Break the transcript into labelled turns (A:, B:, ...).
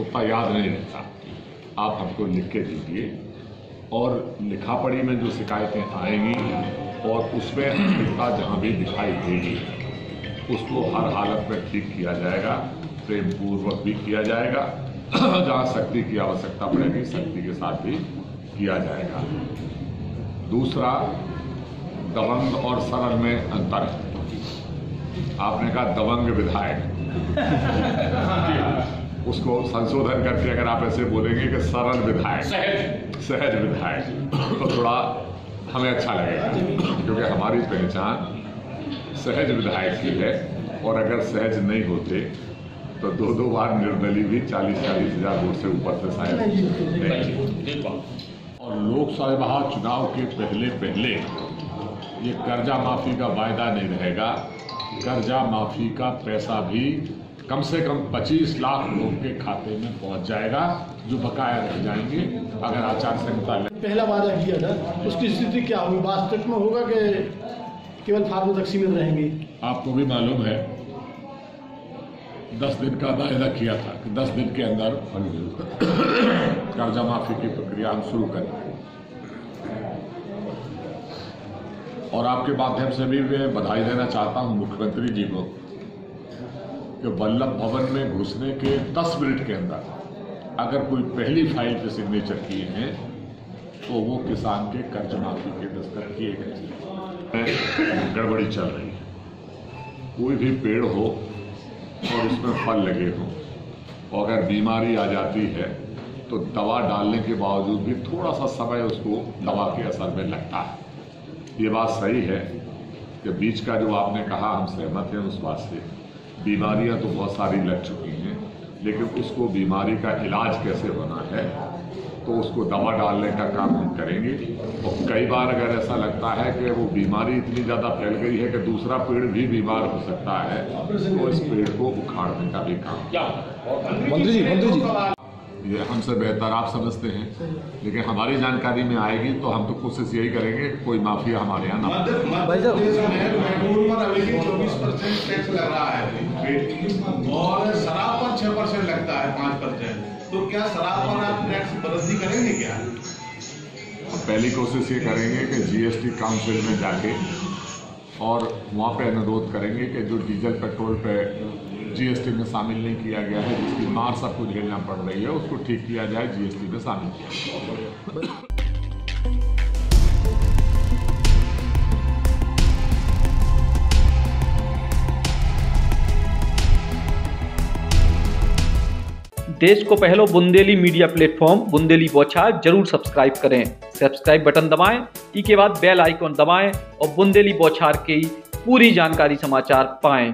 A: उतना याद नहीं रहता। आप हमको लिख के दीजिए। और लिखा पढ़ी में जो शिकायतें आएँगी और उसमें हकीकता जहाँ भी दिखाई देगी, उसको हर हालत में ठीक किया जाएगा प्रेम पूर्वक भी किया जाएगा, जहाँ शक्ति की आवश्यकता पड़ेगी, शक्ति के साथ भी किया जाएगा। दूसरा, दबंग और सरल में अंतर आपने कहा दबंग विधायक। उसको संशोधन करके अगर आप ऐसे बोलेंगे कि सरल विधायक।
B: सहज।
A: सहज विधायक। तो थोड़ा हमें अच्छा लगेगा क्योंकि हमारी पहचान सहज विधायक की है और अगर सहज नहीं होते तो दो दो बार निर्दलीय भी चालीस चालीस हज़ार वोट से ऊपर से शायद और लोकसभा चुनाव के पहले पहले ये कर्जा माफ़ी का वायदा नहीं रहेगा। कर्जा माफ़ी का पैसा भी कम से कम 25 लाख लोगों के खाते में पहुँच जाएगा जो बकाया रह जाएँगे अगर आचार संहिता
C: पहला वादा किया था उसकी स्थिति क्या होगी? वास्तविक में होगा कि केवल फार्मों तक सीमित रहेंगी?
A: आपको भी मालूम है दस दिन का वायदा किया था कि दस दिन के अंदर कर्जा माफ़ी की प्रक्रिया हम शुरू करें। और आपके माध्यम से भी मैं बधाई देना चाहता हूँ मुख्यमंत्री जी को। कि वल्लभ भवन में घुसने के 10 मिनट के अंदर अगर कोई पहली फ़ाइल पे सिग्नेचर किए हैं तो वो किसान के कर्ज माफ़ी के दस्तखत किए गए गड़बड़ी चल रही है। कोई भी पेड़ हो और उसमें फल लगे हों, और अगर बीमारी आ जाती है तो दवा डालने के बावजूद भी थोड़ा सा समय उसको दवा के असर में लगता है। ये बात सही है कि बीच का जो आपने कहा, हम सहमत हैं उस बात से। बीमारियाँ तो बहुत सारी लग चुकी हैं लेकिन उसको बीमारी का इलाज कैसे होना है तो उसको दवा डालने का काम हम करेंगे। और कई बार अगर ऐसा लगता है कि वो बीमारी इतनी ज़्यादा फैल गई है कि दूसरा पेड़ भी बीमार हो सकता है तो इस पेड़ को उखाड़ने का भी काम
D: मंत्री जी मंत्री जी।
A: ये हमसे बेहतर आप समझते हैं लेकिन हमारी जानकारी में आएगी तो हम तो कोशिश यही करेंगे कोई माफिया हमारे यहाँ ना
E: और शराब पर छह परसेंट लगता है, पाँच परसेंट। तो क्या शराब पर आप टैक्स करेंगे क्या?
A: पहली कोशिश ये करेंगे कि जीएसटी काउंसिल में जाके और वहाँ पे अनुरोध करेंगे कि जो डीजल पेट्रोल पे जीएसटी में शामिल नहीं किया गया है, जिसकी मार सबको झेलना पड़ रही है, उसको ठीक किया जाए जीएसटी में शामिल किया
F: देश को पहलो बुंदेली मीडिया प्लेटफॉर्म, बुंदेली बौछार ज़रूर सब्सक्राइब करें। सब्सक्राइब बटन दबाएँ, ई के बाद बेल आइकॉन दबाएँ और बुंदेली बोछार की पूरी जानकारी समाचार पाएँ।